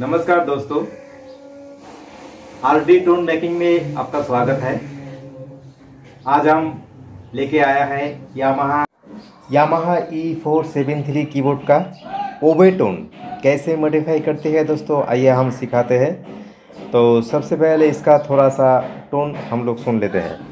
नमस्कार दोस्तों। RD tone making में आपका स्वागत है। आज हम लेके आया है Yamaha Yamaha E four seven three keyboard का ओबे टोन। कैसे मॉडिफाई करते हैं दोस्तों? आइए हम सिखाते हैं। तो सबसे पहले इसका थोड़ा सा टोन हम लोग सुन लेते हैं।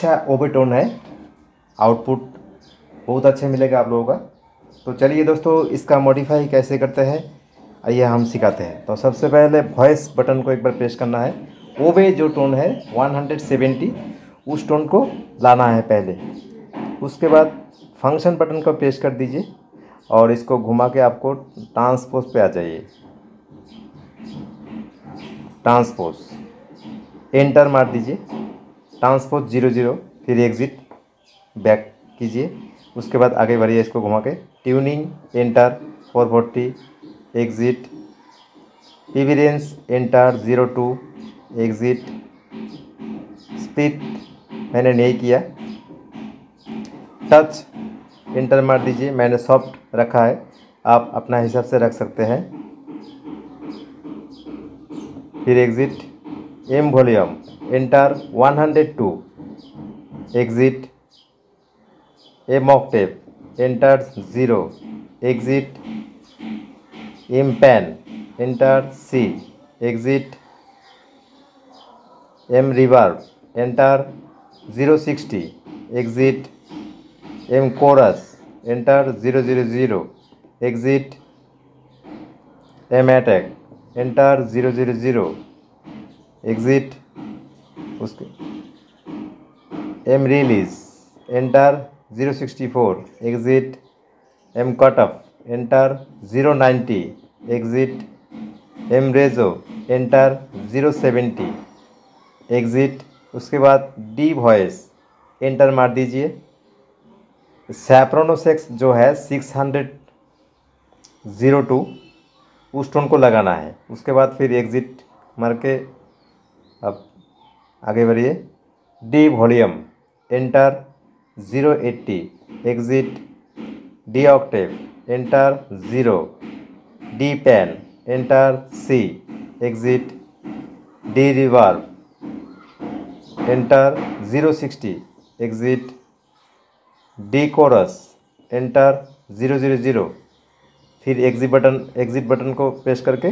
अच्छा ओबेटोन है। आउटपुट बहुत अच्छा मिलेगा आप लोगों का। तो चलिए दोस्तों, इसका मॉडिफाई कैसे करते हैं, आइए हम सिखाते हैं। तो सबसे पहले वॉइस बटन को एक बार प्रेस करना है। ओबे जो टोन है 170 उस टोन को लाना है पहले। उसके बाद फ़ंक्शन बटन को प्रेस कर दीजिए और इसको घुमा के आपको ट्रांसपोज पे आ जाइए। ट्रांसपोज एंटर मार दीजिए। ट्रांसपोज ज़ीरो ज़ीरो, फिर एग्ज़िट बैक कीजिए। उसके बाद आगे बढ़िए इसको घुमा के। Tuning enter four forty exit evidence enter zero two exit speed मैंने नहीं किया। टच एंटर मार दीजिए। मैंने सॉफ्ट रखा है। आप अपना हिसाब से रख सकते हैं। फिर exit M volume enter 102 exit m octave enters 0 exit m pan enter c exit m reverb enter 060 exit m chorus enter 000 exit m attack enter 000 exit उसके। M release enter zero sixty four exit M cutoff enter zero ninety exit M reso enter zero seventy exit उसके बाद D voice enter मार दीजिए। सैप्रोनोसेक्स जो है six hundred zero two उस tone को लगाना है। उसके बाद फिर एग्ज़िट मार के अब आगे बढ़िए। D volume enter zero eighty exit D octave enter zero D pan enter C exit D reverb enter zero sixty exit D chorus enter zero zero zero फिर एग्जिट बटन एग्जिट बटन को press करके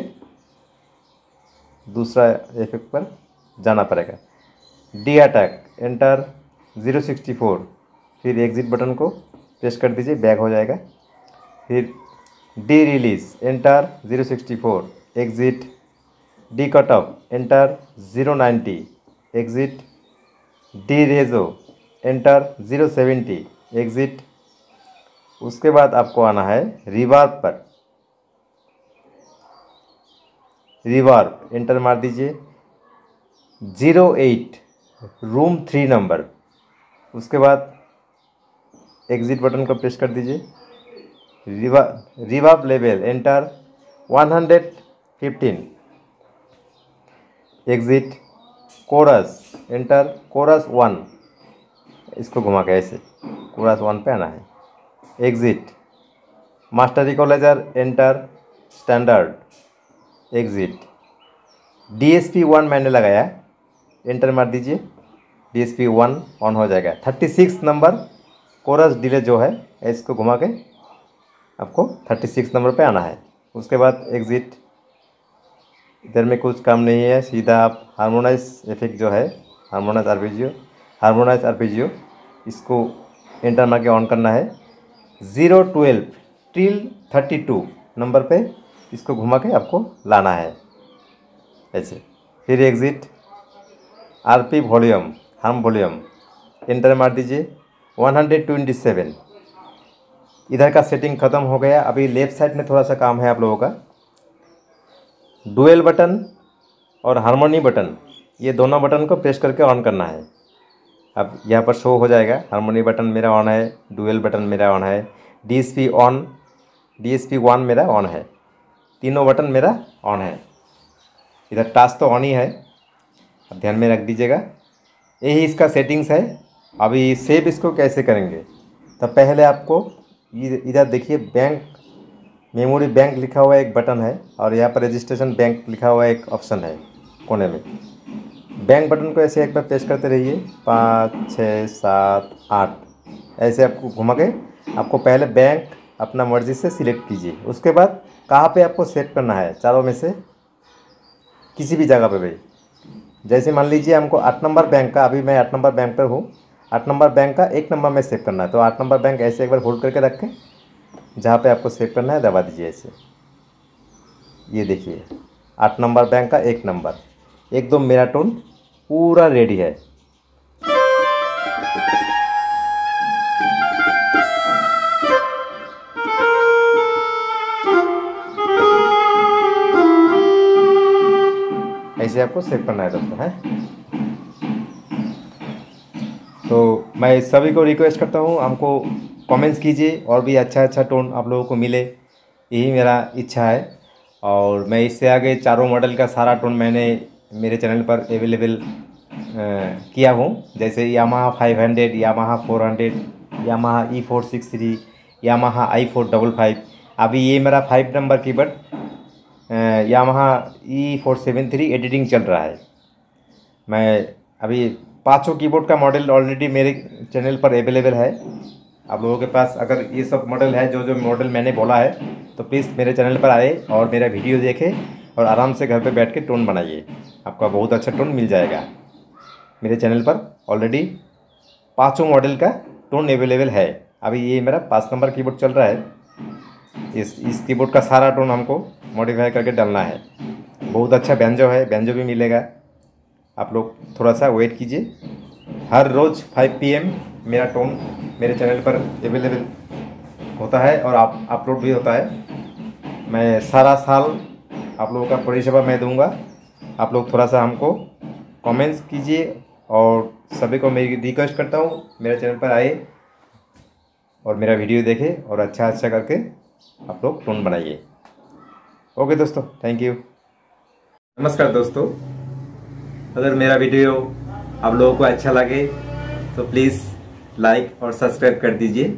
दूसरा effect पर जाना पड़ेगा। D attack, enter zero sixty four, फिर exit button को press कर दीजिए बैक हो जाएगा। फिर D release enter zero sixty four exit D cut off enter zero ninety exit D reso enter zero seventy exit उसके बाद आपको आना है रिवार्ब पर। रिवार्ब एंटर मार दीजिए। Zero eight room three number उसके बाद एग्ज़िट बटन को प्रेस कर दीजिए। Riva reverb level enter one hundred fifteen exit chorus enter chorus one इसको घुमा के ऐसे कोरस वन पे आना है। Exit master equaliser enter standard exit DSP one मैंने लगाया एंटर मार दीजिए। डीएसपी वन ऑन हो जाएगा। Thirty six number chorus delay जो है, इसको घुमा के आपको थर्टी सिक्स नंबर पे आना है। उसके बाद एग्ज़िट इधर में कुछ काम नहीं है, सीधा आप हारमोनाइज इफ़ेक्ट जो है हारमोनाइज आरपीजियो हारमोनाइज आरपीजियो इसको एंटर मार के ऑन करना है। Zero twelve till thirty two number पे इसको घुमा के आपको लाना है। ऐसे। फिर exit RP volume harm volume enter मार दीजिए वन हंड्रेड ट्वेंटी सेवन इधर का सेटिंग ख़त्म हो गया। अभी लेफ़्ट साइड में थोड़ा सा काम है आप लोगों का। डुएल बटन और हारमोनी बटन ये दोनों बटन को प्रेस करके ऑन करना है। अब यहाँ पर शो हो जाएगा। हारमोनी बटन मेरा ऑन है डुएल बटन मेरा ऑन है D S P on D S P one मेरा ऑन है। तीनों बटन मेरा ऑन है। इधर टास्क तो ऑन ही है। ध्यान में रख दीजिएगा। यही इसका सेटिंग्स है। अभी सेव इसको कैसे करेंगे? तो पहले आपको इधर देखिए बैंक मेमोरी बैंक लिखा हुआ एक बटन है और यहाँ पर रजिस्ट्रेशन बैंक लिखा हुआ एक ऑप्शन है कोने में। बैंक बटन को ऐसे एक बार प्रेस करते रहिए। पाँच, छः, सात, आठ। ऐसे आपको घुमा के आपको पहले बैंक अपना मर्ज़ी से सिलेक्ट कीजिए। उसके बाद कहाँ पे आपको सेट करना है? चारों में से किसी भी जगह पे भाई जैसे मान लीजिए हमको आठ नंबर बैंक का, अभी मैं आठ नंबर बैंक पर हूँ, आठ नंबर बैंक का एक नंबर में सेव करना है। तो आठ नंबर बैंक ऐसे एक बार होल्ड करके रखें, जहाँ पे आपको सेव करना है, दबा दीजिए ऐसे। ये देखिए, आठ नंबर बैंक का एक नंबर। एकदम मेरा टोन पूरा रेडी है। ऐसे आपको सेव करना है दोस्तों, है? तो मैं सभी को रिक्वेस्ट करता हूँ, हमको कमेंट्स कीजिए और भी अच्छा अच्छा टोन आप लोगों को मिले। यही मेरा इच्छा है और मैं इससे आगे चारों मॉडल का सारा टोन मैंने मेरे चैनल पर अवेलेबल किया हूँ। जैसे Yamaha five hundred Yamaha four hundred Yamaha E four six three Yamaha I four double five अभी ये मेरा फाइव नंबर की but Yamaha E four seven three editing चल रहा है। मैं अभी पाँचों कीबोर्ड का मॉडल ऑलरेडी मेरे चैनल पर अवेलेबल है। आप लोगों के पास अगर ये सब मॉडल है जो जो मॉडल मैंने बोला है तो प्लीज़ मेरे चैनल पर आए और मेरा वीडियो देखें और आराम से घर पर बैठ के टोन बनाइए। आपका बहुत अच्छा टोन मिल जाएगा। मेरे चैनल पर ऑलरेडी पाँचों मॉडल का टोन अवेलेबल है। अभी ये मेरा पाँच नंबर कीबोर्ड चल रहा है। इस इस कीबोर्ड का सारा टोन हमको मॉडिफाई करके डालना है। बहुत अच्छा बैंजो है बैंजो भी मिलेगा। आप लोग थोड़ा सा वेट कीजिए। हर रोज़ 5 पीएम मेरा टोन मेरे चैनल पर अवेलेबल होता है और आप अपलोड भी होता है। मैं सारा साल आप लोगों का परिसेवा मैं दूँगा। आप लोग थोड़ा सा हमको कमेंट्स कीजिए और सभी को मेरी रिक्वेस्ट करता हूँ, मेरे चैनल पर आए और मेरा वीडियो देखें और अच्छा अच्छा करके आप लोग टोन बनाइए ओके दोस्तों थैंक यू नमस्कार, दोस्तों। अगर मेरा वीडियो आप लोगों को अच्छा लगे तो प्लीज़ लाइक और सब्सक्राइब कर दीजिए।